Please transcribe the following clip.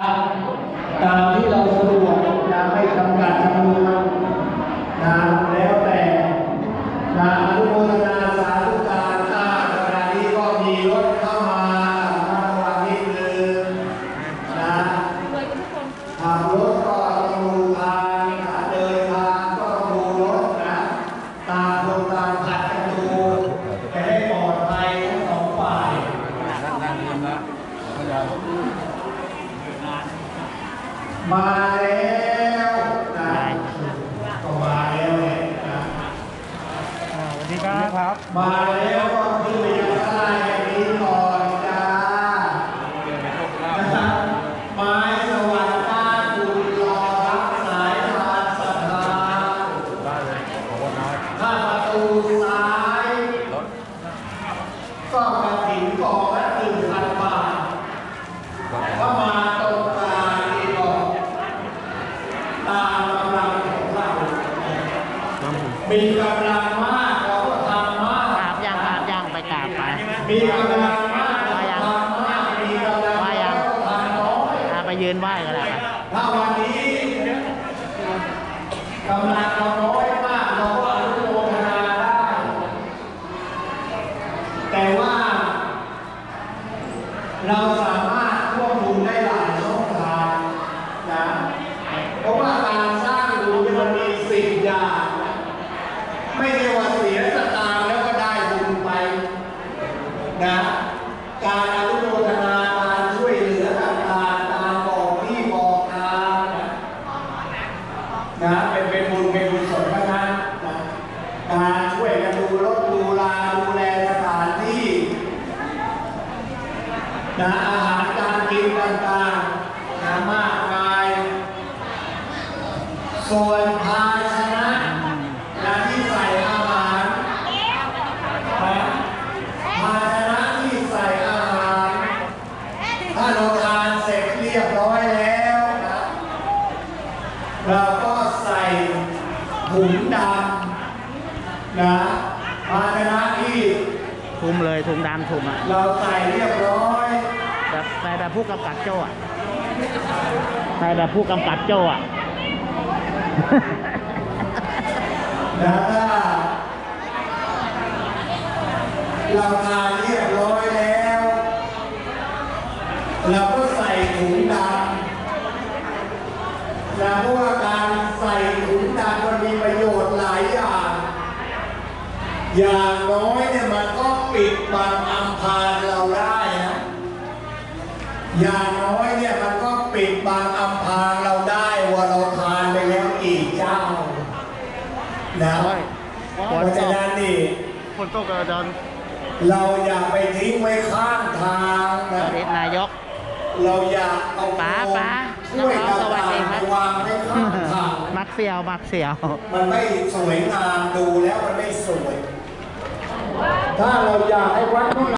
ตามที่เราสะดวกนะไม่ทำการจำนวนนะแล้วแต่นะอนุโมทนาสาธุการถ้าขณะนี้ก็มีรถเข้ามามาระวังนิดนึงนะขับรถก็ต้องดูทางนะเดินทางก็ต้องดูรถนะตามคนตามผัดกันดูจะได้ปลอดภัยทั้งสองฝ่าย มาแล้วนะก็มาแล้วเนี่ยนะสวัสดีครับ มาแล้วก็ขึ้นไปยังข้างล่างอย่างนี้ก่อนจ้านะครับไม้สวัสดิ์ก้านคุณรอรับสายทานศรัทธาถ้าประตูซ้ายก็องละหนึ่งพันบาทถ้ามาตรงกลางนี่ก็ตามกำลังของเรา มีกำลังมากเราก็ทำมากกราบย่างกราบย่างไปกราบไปมีกำลังมากเราก็ทำมากมีกำลังน้อยเราก็ทำน้อยอ่าไปยืนไหว้ก็ได้ครับถ้าวันนี้กำลังเราน้อยมากเราก็อนุโมทนาได้ แต่ว่าเราสามารถควบคุมได้หลายช่องทางนะ เพราะว่าการสร้างดูเนี่ยมันมีสิ่งอย่างนะไม่ใช่ว่าเสียสตางค์แล้วก็ได้บุญไป นะการอนุโมทนาการช่วยเหลือต่างๆการบอกที่บอกทางนะนะเป็นเป็นบุญเป็นบุญสนทั้งนั้นนะการช่วยกันดูรถดูลาดูแลสถานที่นะอาหารการกินต่างๆนะมากมายส่วนภาชนะนะที่ใส่อาหารนะภาชนะที่ใส่อาหาร ถ้าเราทานเสร็จเรียบร้อยแล้วนะเราก็ใส่ ถุงดำนะภาชนะที่ทุมเลยทุมดำทุมอะเราใส่เรียบร้อยแบบใส่แบบผู้กำกับโจ้อะใส่แบบผู้กำกับโจ้อะนะถ้าเราทานเรียบร้อยแล้ว เราก็ใส่ถุงดำนะเพราะว่าการใส่ถุงดำมันมีประโยชน์หลายอย่าง อย่างน้อยเนี่ยมันก็ปิดบังอำพรางเราได้นะอย่างน้อยเนี่ยมันก็ปิดบังอำพรางเราได้ว่าเราทานไปแล้วกี่เจ้านะโอ้ยเพราะฉะนั้นนี่คนโตกระดอนเราอย่าไปทิ้งไว้ข้างทางสนะวัสดีนายก เราอย่าเอาป๋าป๋าช่วยน้องๆสวัสดีครับไปวางไว้ข้างทางมักเสียวมักเสียว มันไม่สวยงามดูแล้วมันไม่สวย ถ้าเราอยากให้วัดของเรา